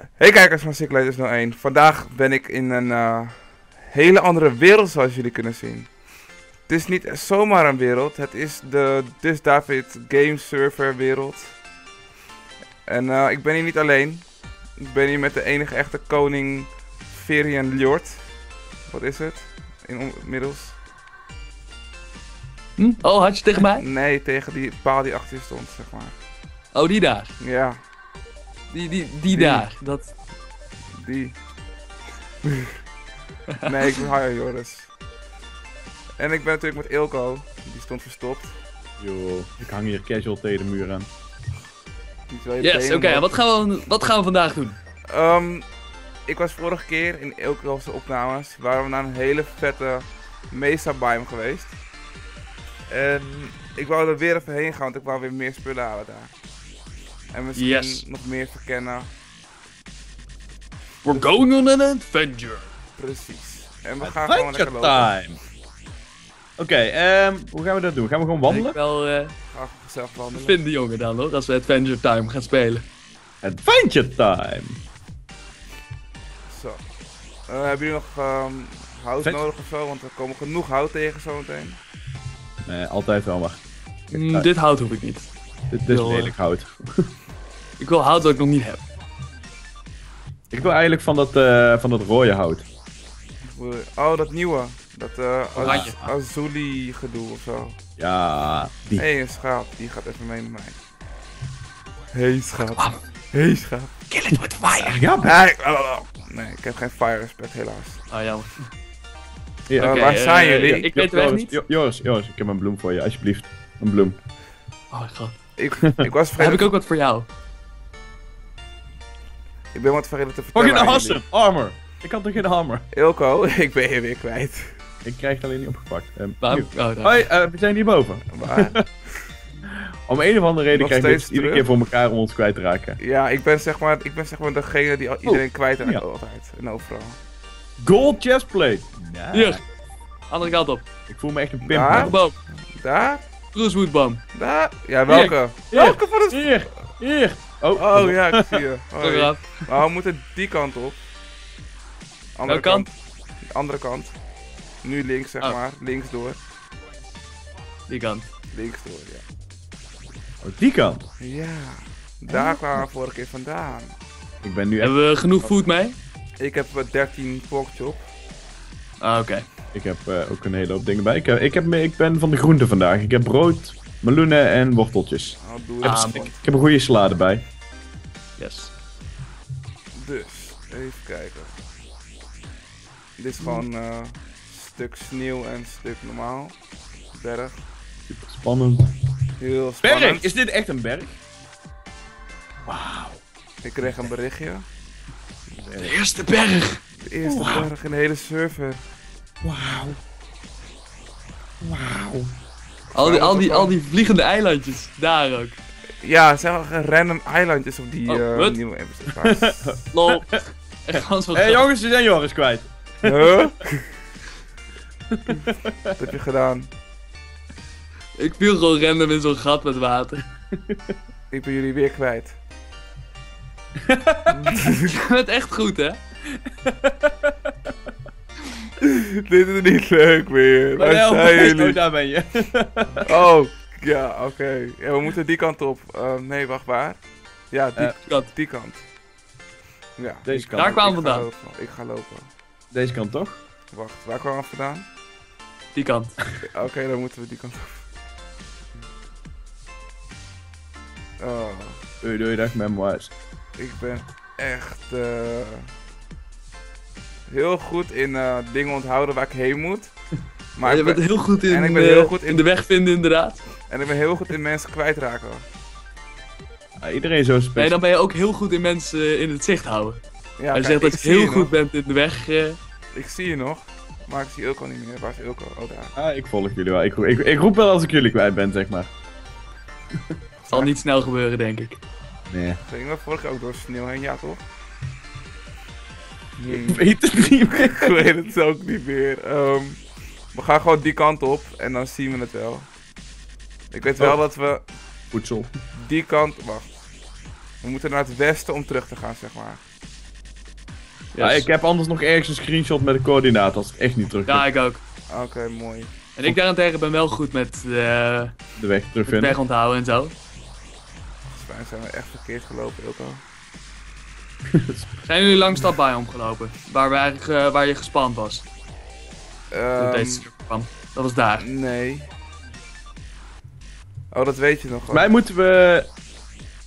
Hey kijkers van Sicklaters 01. Vandaag ben ik in een eh, hele andere wereld zoals jullie kunnen zien. Het is niet zomaar een wereld, het is de Dis David Game Server wereld. En eh, ik ben hier niet alleen. Ik ben hier met de enige echte koning Verian Ljord. Wat is het? Inmiddels. Hm? Oh, had je tegen mij? Nee, tegen die paal die achter je stond, zeg maar. Oh, die daar. Ja, Die, die, die, Die. daar. Dat... Die. nee, ik ben Higher Joris. En ik ben natuurlijk met Ilko. Die stond verstopt. Yo, ik hang hier casual tegen de muur aan. Yes, oké. wat, gaan we, wat gaan we vandaag doen? Ehm, ik was vorige keer in Ilko's opnames. Waren we naar een hele vette Mesa biome geweest. En ik wou er weer even heen gaan, want ik wou weer meer spullen halen daar. En misschien Yes. nog meer verkennen. We're going on an adventure. Precies. En we gaan gewoon lekker Adventure lopen. time! Oké, ehm, hoe gaan we dat doen? Gaan we gewoon wandelen? Ik wel eh Ga zelf wandelen. vinden jongen dan hoor, als we Adventure Time gaan spelen. Adventure time! Zo. Eh, hebben jullie nog ehm, hout nodig of zo? Want er komen genoeg hout tegen zometeen. Nee, altijd wel maar. Mm, dit hout hoef ik niet. Dit, is Wil, eh, lelijk hout. Ik wil hout dat ik nog niet heb. Ik wil eigenlijk van dat, eh, van dat rode hout. Oh, dat nieuwe. Dat eh Oranje. Az- Azuli gedoe of zo. Ja, die. Hé, hey, een schaap. Die gaat even mee met mij. Hé, hey, schaap. Hé, hey, schaap. Kill it with fire. Ja, Nee, oh, oh. nee, ik heb geen fire respect helaas. Oh jammer. Eh, Oké, waar zijn eh, jullie? ja, ik weet het echt niet. Jo- Joris, Joris, ik heb een bloem voor je, alsjeblieft. Een bloem. Oh god. Ik, ik was Heb vergeten, ik ook wat voor jou? ik ben wat vergeten te Oh, vertellen geen aan awesome! jullie. Armor! Ik had toch geen armor? Ilko, ik ben je weer kwijt. Ik krijg het alleen niet opgepakt. Ehm. Oh, daar. Hoi, eh, we zijn hierboven. Maar, Om een of andere reden Nog krijgen we het steeds iedere terug? keer voor elkaar om ons kwijt te raken. ja, ik ben zeg maar, ik ben zeg maar degene die al- iedereen kwijt raakt ja. altijd. En overal. Gold chestplate! Ja. Hier. Andere kant op. Ik voel me echt een pimp. Daar? Daar? Cruisewoodboom. Daar? Ja, welke? Hier. Welke van het... Hier! Hier! Oh, Oh ja, ik zie je. Eraf. Maar we moeten die kant op. Andere Welke kant? De andere kant. Nu links, zeg Oh. maar. Links door. Die kant. Links door, ja. Oh, die kant. Ja. Daar kwamen we vorige keer vandaan. Ik ben nu echt... Hebben we genoeg food mee? Ik heb eh, 13 porkchop. Ah, oké. Ik heb eh, ook een hele hoop dingen bij. Ik, heb, ik, heb, me- ik ben van de groenten vandaag. Ik heb brood, meloenen en worteltjes. Nou, doe Ah, man. Ik heb een goede salade bij. Yes. Dus, even kijken. Dit is gewoon eh, een stuk sneeuw en een stuk normaal. Berg. Super spannend. Heel spannend. Berg! Is dit echt een berg? Ik kreeg een berichtje. De eerste berg. De eerste berg in de hele server. Wauw. Wauw. Al die, al, die, al die vliegende eilandjes. Daar ook. Ja, het zijn wel geen random eilandjes op die Oh, wat? nieuwe episode. Lol. Hé hey, jongens, we zijn Joris kwijt. Huh? Wat heb je gedaan? Ik viel gewoon random in zo'n gat met water. Ik ben jullie weer kwijt. Je bent echt goed, hè? Dit is niet leuk meer. Waar Oh, zijn oh, jullie? daar ben je. Oh, ja, oké. Ja, we moeten die kant op. Eh, nee, wacht, waar? Ja, die, Eh, kant. die kant. Ja, Deze kant. Daar kwamen we vandaan. lopen. Ik ga lopen. Deze kant toch? Wacht, waar kwamen we vandaan? Die kant. Oké, dan moeten we die kant op. Oh, Doei doei, dag memoirs. ik ben echt eh, heel goed in eh, dingen onthouden waar ik heen moet. Maar je bent ben, heel goed in, en ik ben eh, heel goed in- in de weg vinden, inderdaad. en ik ben heel goed in mensen kwijtraken. Ah, iedereen zo Nee, speciaal. dan ben je ook heel goed in mensen eh, in het zicht houden. Ja, Hij zegt dat ik je heel je goed nog. bent in de weg. eh, Ik zie je nog, maar ik zie Ilko niet meer. Waar is Ilko? Oh, daar. Ah, ik volg jullie wel. Ik, ik, ik roep wel als ik jullie kwijt ben, zeg maar. zal niet snel gebeuren, denk ik. Nee. Gingen we vorig jaar ook door sneeuw heen? Ja, toch? Ik weet het niet meer. ik weet het ook niet meer. Ehm, we gaan gewoon die kant op en dan zien we het wel. Ik weet wel Oh. dat we Voedsel. die kant... Wacht. We moeten naar het westen om terug te gaan, zeg maar. Ja, ik heb anders nog ergens een screenshot met de coördinaten als ik echt niet terug Ja, ik ook. Oké, mooi. En ik daarentegen ben wel goed met eh, de weg terugvinden. weg onthouden en zo. Volgens mij zijn we echt verkeerd gelopen, Ilko. Zijn jullie langs dat bij omgelopen? Waar, we eigenlijk, eh, waar je gespand was? Toen Ehm, deze kwam. Dat was daar. nee. Oh, dat weet je nog wel. Mij moeten we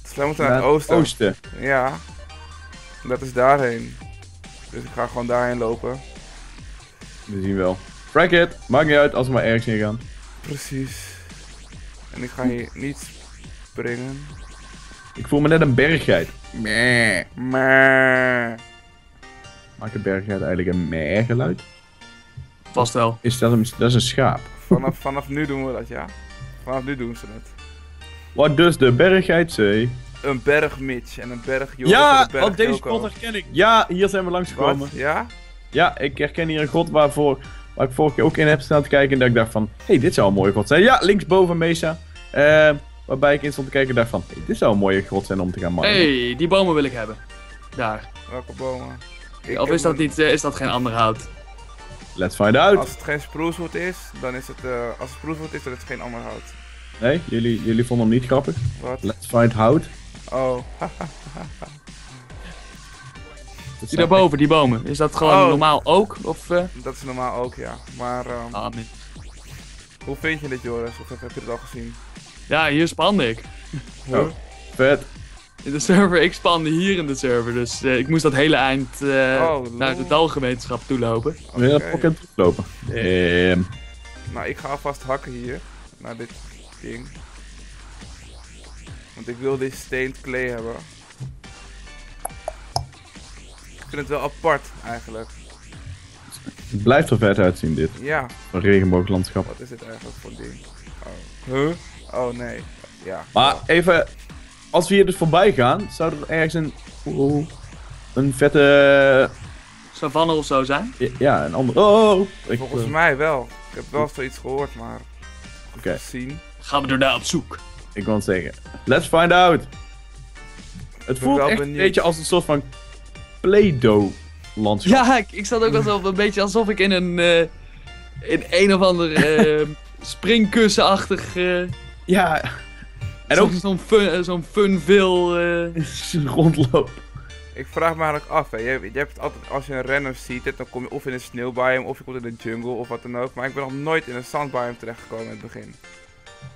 Dus wij moeten naar naar het oosten. oosten. Ja. Dat is daarheen. Dus ik ga gewoon daarheen lopen. We zien wel. Frank it, maakt niet uit als we maar ergens heen gaan. Precies. En ik ga hier niet springen. Ik voel me net een berggeit. Meh. Maar. Maakt een berggeit eigenlijk een meh geluid? Vast wel. Is dat een, dat is een schaap. Vanaf, vanaf nu doen we dat, ja. Vanaf nu doen ze het. Wat dus de berggeit zei. Een berg Mitch en een berg Joris Ja, berg want deze grot herken ik. Ja, hier zijn we langsgekomen. Wat? Ja? Ja, ik herken hier een grot waarvoor, waar ik vorige keer ook in heb staan te kijken. En dat ik dacht van, hé, hey, dit zou een mooie grot zijn. Ja, linksboven Mesa. Eh, waarbij ik in stond te kijken en dacht van, hey, dit zou een mooie grot zijn om te gaan maken. hey, die bomen wil ik hebben. Daar. Welke bomen? Ik Of is dat, een- niet, eh, is dat geen ander hout? Let's find out. Als het geen sprucewood is, dan is het... eh, als het sprucewood is, dan is het geen ander hout. Nee, jullie, jullie vonden hem niet grappig? Wat? Let's find hout. Oh. Die daarboven, die bomen. Is dat gewoon Oh. normaal ook? Of, eh dat is normaal ook, ja. Maar ah, nee. hoe vind je dit, Joris? Of heb je het al gezien? Ja, hier spande ik. Oh, vet. In de server, ik spande hier in de server. Dus eh, ik moest dat hele eind eh, Oh, naar de dalgemeenschap toe lopen. Dat pocket lopen? Ehm, Nou, ik ga alvast hakken hier. Naar dit ding. Want ik wil dit stained clay hebben. Ik vind het wel apart, eigenlijk. het blijft er vet uitzien dit. Ja, Een regenbooglandschap. wat is dit eigenlijk voor ding? Oh. Huh? Oh, nee. Ja. Maar even, als we hier dus voorbij gaan, zou er ergens een, een vette, Savanne of zo zijn? ja, een ander, oh, ik, Volgens eh, mij wel. Ik heb wel zoiets gehoord, maar... Oké. Zien. Gaan we er daar op zoek? ik wil het zeggen. Let's find out. Het voelt echt een beetje als een soort van Play-Doh landschap. Ja, ik, ik zat ook alsof, een beetje alsof ik in een, eh, in een of ander eh, springkussenachtig... Ja. En ook zo'n fun, eh, zo'n funville... eh rondloop. Ik vraag me eigenlijk af, hè. Je, je hebt altijd, als je een renner ziet, dan kom je of in een sneeuwbiome, of je komt in de jungle, of wat dan ook. Maar ik ben nog nooit in een zandbiome terechtgekomen in het begin.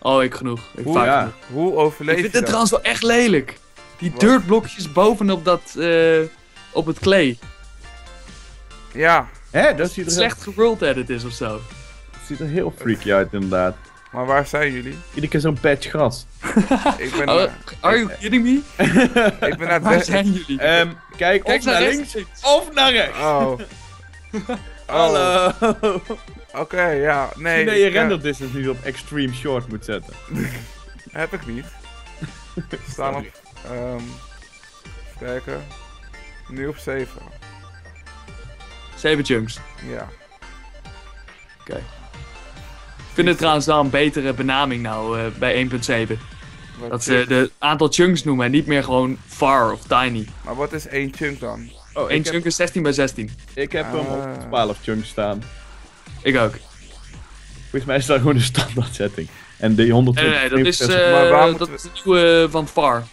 Oh, ik genoeg. Ik Hoe, vaak ja. genoeg. Hoe overleef Ik je vind het trouwens wel echt lelijk. Die Wat? dirtblokjes bovenop dat... eh, op het clay. Ja, Hè, dat ziet er, Slecht geworld edit is of zo. Heel, ziet er heel freaky uit inderdaad. Maar waar zijn jullie? Iedere keer zo'n patch gras. Ik ben, Oh, are you kidding me? ik ben naar Waar het zijn jullie? Ehm, kijk, Kijk of naar links of naar rechts. Oh. Oh, Hallo. Oké, ja. Nee. Nee, je eh, render distance niet op extreme short moet zetten. Heb ik niet. Staan op... ehm even kijken. Nu op 7. 7 chunks. Ja. Ik vind het trouwens wel een betere benaming nou eh, bij 1.7. Wat Dat ze de aantal chunks noemen en niet meer gewoon far of tiny. Maar wat is één chunk dan? Oh, heb, chunk is 16 bij 16. ik heb hem op Ah. 12 chunks staan. Ik ook. Volgens mij is dat gewoon de standaard setting. En die 120 Nee, nee, dat is, eh, Maar waar dat moeten is het nieuwe van far.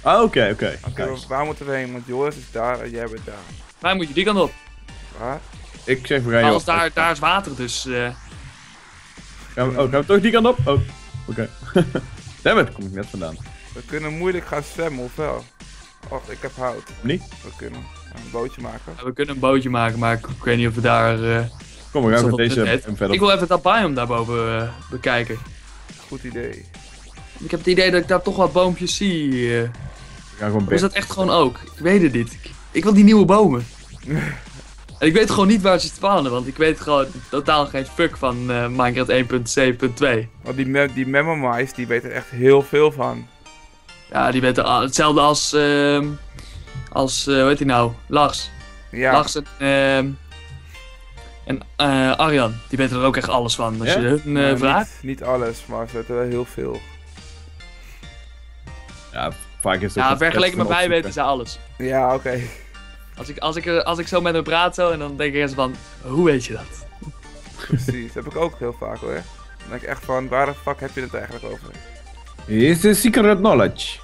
Ah, oké, oké. Oké, Nice. waar moeten we heen? Want Joris is daar en jij bent daar. Waar moet je die kant op? Waar? Ik zeg, we gaan Maar hier als op. daar, daar is water, dus... eh, Gaan we, oh, gaan we toch die kant op? Oh, oké. Dammit, kom ik net vandaan. We kunnen moeilijk gaan zwemmen, of wel? Och, ik heb hout. Niet? We kunnen een bootje maken. ja, we kunnen een bootje maken, maar ik, ik weet niet of we daar... eh, Kom, we gaan met deze verder. Ik wil even dat biome daarboven eh, bekijken. Goed idee. Ik heb het idee dat ik daar toch wat boompjes zie. eh. We gaan gewoon Of is dat echt gewoon ook? Ik weet het niet. Ik, ik wil die nieuwe bomen. en ik weet gewoon niet waar ze spawnen, want ik weet gewoon totaal geen fuck van eh, Minecraft 1.7.2. Want die, me die Memomais, die weten er echt heel veel van. Ja, die weten al- hetzelfde als, ehm als, eh hoe heet die nou? Lars. Ja, Lars en, ehm en eh, Arjan, die weten er ook echt alles van. Als Ja? je hun eh, nou, vraagt. niet, niet alles, maar ze weten wel heel veel. Ja, vaak is het ook Ja, vergeleken met mij weten ze alles. Ja, oké. Als ik, als, ik, er- als ik zo met hem praat zo, en dan denk ik eens van, hoe weet je dat? Precies, dat heb ik ook heel vaak hoor. Dan denk ik echt van, waar de fuck heb je het eigenlijk over? It's a secret knowledge.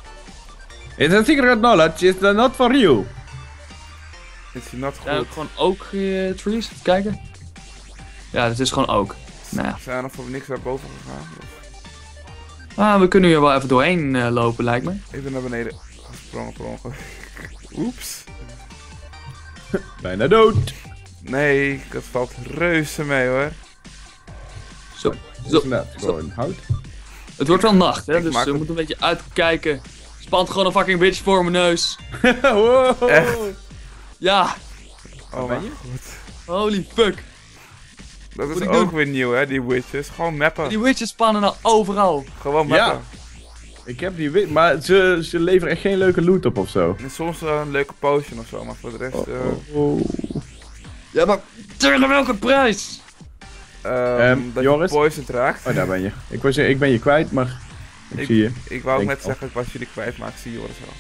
It's a secret knowledge, it's not for you. Is hij not Ja, goed? gewoon ook eh, trees, even kijken. Ja, het is gewoon ook. Nou ja. We zijn nog voor niks naar boven gegaan. Ah, we kunnen hier wel even doorheen eh, lopen, lijkt me. ik ben naar beneden gesprongen per ongeluk. Oeps. Bijna dood. Nee, dat valt reuze mee hoor. Zo. Zo. Zo. Gewoon hout. Het wordt wel nacht, hè, Ik dus we het- moeten een beetje uitkijken. Spant gewoon een fucking bitch voor mijn neus. wow. Echt? Ja, Oh ben mijn je? god. holy fuck. Dat is ook doen? weer nieuw hè, die witches. Gewoon mappen. Die witches spannen nou overal. Gewoon Ja. Ik heb die wit, maar ze, ze leveren echt geen leuke loot op of zo. En soms wel een leuke potion of zo, maar voor de rest... Oh, eh, oh, oh. Ja, maar tegen welke prijs? ehm, Ehm, dat Joris? je poisoned raakt. Oh, daar ben je. Ik, was, ik ben je kwijt, maar ik, Ik- zie je. Ik wou ook net zeggen, ik was jullie kwijt, maar ik zie Joris wel.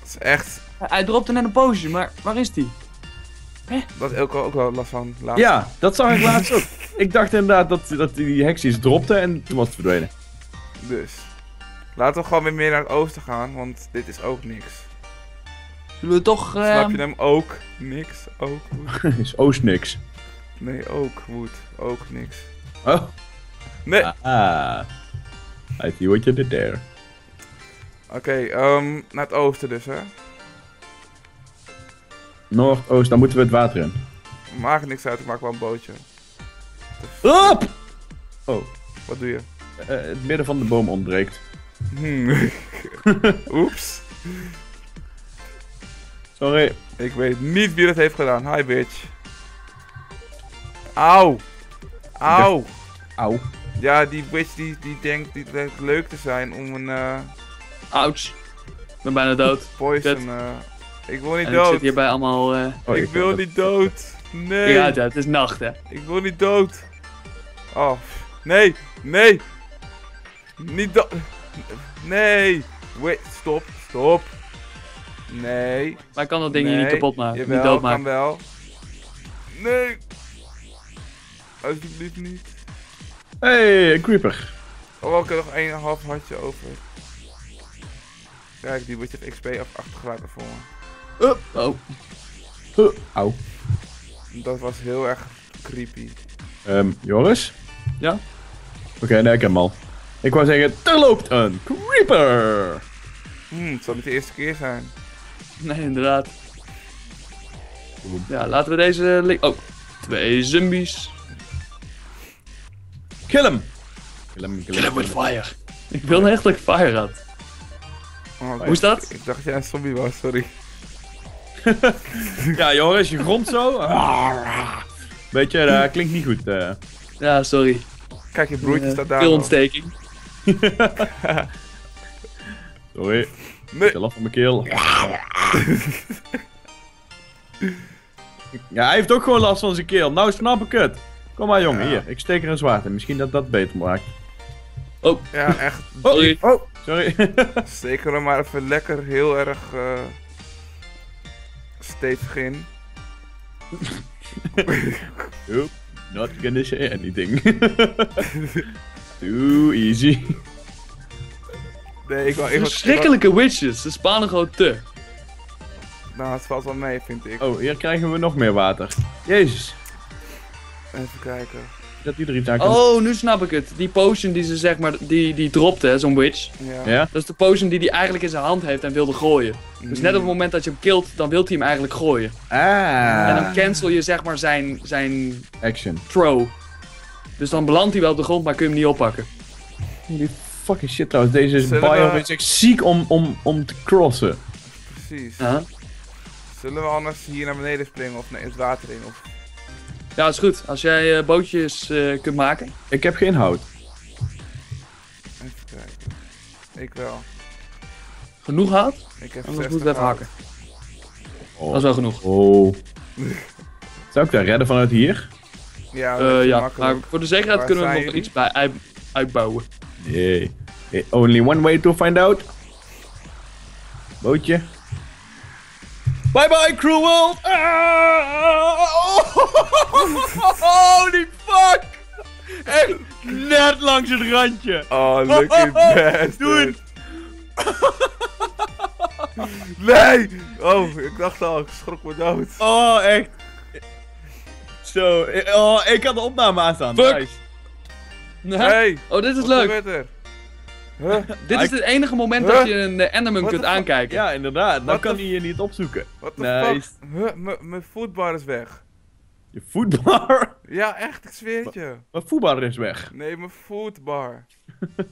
Dat is echt... Hij dropte net een poosje, maar waar is die? Dat is ook, ook wel last van laatst. Ja, dat zag ik laatst ook. Ik dacht inderdaad dat, dat die heks iets dropte en toen was het verdwenen. Dus. Laten we gewoon weer meer naar het oosten gaan, want dit is ook niks. Zullen we toch... eh, Snap je hem? Ook niks. Ook wood. is Oost niks. Nee, ook wood. Ook niks. Oh. Nee. Ah. I see what you did there. Oké, ehm, naar het oosten dus, hè. Noordoost, dan moeten we het water in. Maakt niks uit, ik maak wel een bootje. Op! Oh, Wat doe je? Eh, het midden van de boom ontbreekt. Hmm. Oeps. Sorry. Ik weet niet wie dat heeft gedaan. Hi, bitch. Auw. Auw. Auw. Ja, die bitch die, die denkt die denkt leuk te zijn om een eh, Ouch. Ik ben bijna dood. poison... Eh, ik wil niet En ik zit dood. hierbij allemaal... eh Oh, ik wil dat- niet dood. Nee. ja, ja, het is nacht, hè. Ik wil niet dood. Oh. Nee. Nee. Niet dood. Nee. Wait. Stop. Stop. Nee. Maar ik kan dat ding hier niet kapot maken. Jawel, niet doodmaken. kan wel. Nee. Alsjeblieft niet. Hey, een creeper. Oh, ik heb nog één half hartje over. Kijk, die wordt je XP af achtergelaten voor me. Oh. Auw. Dat was heel erg creepy. Ehm, Joris? Ja? Oké, nee, ik heb hem al. Ik wou zeggen, er loopt een creeper. Hmm, het zal niet de eerste keer zijn. Nee, inderdaad. Ja, laten we deze... Oh, twee zombies. Kill hem. Kill hem, kill Kill hem. him with fire. Ik wilde echt dat ik fire had. Oh, Hoe is dat? Ik dacht dat jij een zombie was, sorry. Ja, Joris, je grond zo. Weet je, dat klinkt niet goed. eh. Ja, sorry. Kijk, je broertje Eh, staat daar. Veel ontsteking. Sorry, Nee. te last van mijn keel. Ja, hij heeft ook gewoon last van zijn keel. Nou snap ik het. Kom maar jongen, Ja. hier. Ik steek er een zwaard in. Misschien dat dat beter maakt. Ja, echt. Sorry. Oh, sorry. Steek er maar even lekker heel erg eh stevig in. Nope, not gonna say anything. Too easy. Nee, ik wou ik wou- Verschrikkelijke witches. Ze spannen gewoon te. Nou, het valt wel mee, vind ik. Oh, hier krijgen we nog meer water. Jezus. Even kijken. Dat die er iets aan kan. Oh, nu snap ik het. Die potion die ze zeg maar, die, die dropte, hè, zo'n witch. Ja. Ja? Dat is de potion die hij eigenlijk in zijn hand heeft en wilde gooien. Dus net op het moment dat je hem killt, dan wil hij hem eigenlijk gooien. Ah. En dan cancel je zeg maar zijn, zijn Action. throw. Dus dan belandt hij wel op de grond, maar kun je hem niet oppakken. Die fucking shit trouwens. Deze Zullen biome we- is echt ziek om, om, om te crossen. Precies. Ja, Zullen we anders hier naar beneden springen of nee, het water in? Of... ja is goed. Als jij eh, bootjes eh, kunt maken. Ik heb geen hout. Even kijken. Ik wel. Genoeg hout, Ik heb anders 60 moeten we even hout. hakken. Oh. Dat is wel genoeg. Oh. Zou ik daar redden vanuit hier? Ja, Eh, ja, maar voor de zekerheid Waar kunnen we nog iets bij uit- uitbouwen. Nee. Eh, Only one way to find out. Bootje. Bye bye, Crew World! Ah! Holy fuck! Echt net langs het randje. Oh, lucky bastard. Doe het. Nee! Oh, ik dacht al, ik schrok me dood. Oh, echt. Zo, eh, oh, ik had de opname aanstaan. Fuck. Nice. Nee. Hey, Oh, dit is wat leuk. Huh? Dit is het enige moment Huh? dat je een uh, Animum What kunt aankijken. Ja, inderdaad. What kan hij je niet opzoeken. The Nice. fuck? Huh? Mijn foodbar is weg. Je foodbar. Ja, echt, ik zweer het je. Mijn foodbar is weg. Nee, mijn foodbar. je,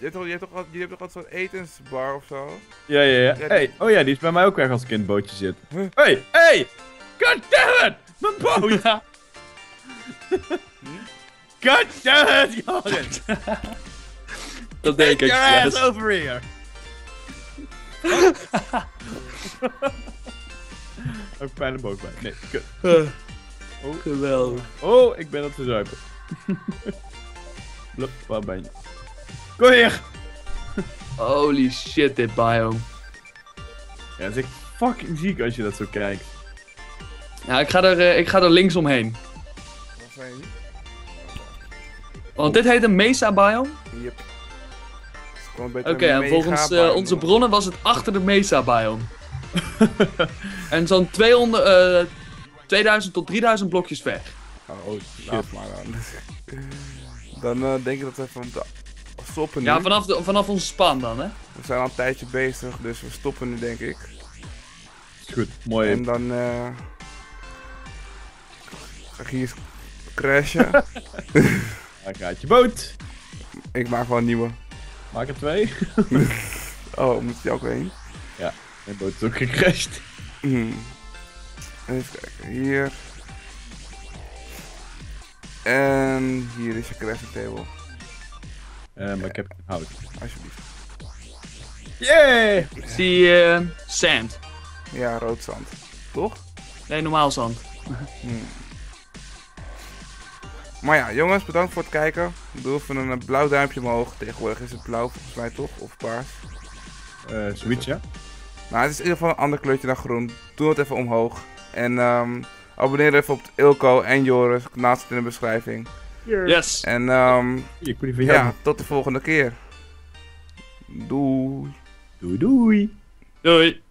hebt toch, je, hebt toch, al- je hebt toch altijd zo'n etensbar of zo? Ja, ja, ja. Ja, Hey, oh ja, die is bij mij ook weg als ik in het bootje zit. Huh? Hey, hey! God damn it! Mijn boot! Ja. God damn it! Dat deed ik your ass over here! ook pijn de boot bij. Nee, kut. Oh, geweldig. Oh, ik ben aan het verzuipen. Blup, waar ben je? Kom hier! Holy shit, dit biome. Ja, dat is echt fucking ziek als je dat zo kijkt. Ja, ik ga er, eh, ik ga er links omheen. Want dit heet een Mesa biome. Yep. Oké, en volgens eh, onze bronnen was het achter de Mesa biome. en zo'n 200, eh 2000 tot 3000 blokjes ver. Oh, laat maar dan. dan eh, denk ik dat we even moeten stoppen nu. Ja, vanaf, de, vanaf onze span dan, hè? We zijn al een tijdje bezig, dus we stoppen nu denk ik. Is goed, mooi. En dan eh ga ik hier crashen. Daar gaat je boot. ik maak wel een nieuwe. Maak er twee. Oh, moet die ook heen? Mijn boot is ook gecrashed. Hmm. Even kijken, hier. En hier is je crafting table, Eh, maar ik heb hout. alsjeblieft. Yeah! Ik zie eh, sand. Ja, rood zand. Toch? Nee, normaal zand. Hmm. Maar ja, jongens, bedankt voor het kijken. Doe even een blauw duimpje omhoog. Tegenwoordig is het blauw volgens mij toch? Of paars. Eh, switch, ja? Nou, het is in ieder geval een ander kleurtje dan groen. Doe het even omhoog. En ehm, abonneer even op Ilko en Joris. Naast het in de beschrijving. Yes. En ehm, koe die van jou. ja, tot de volgende keer. Doei. Doei doei. Doei.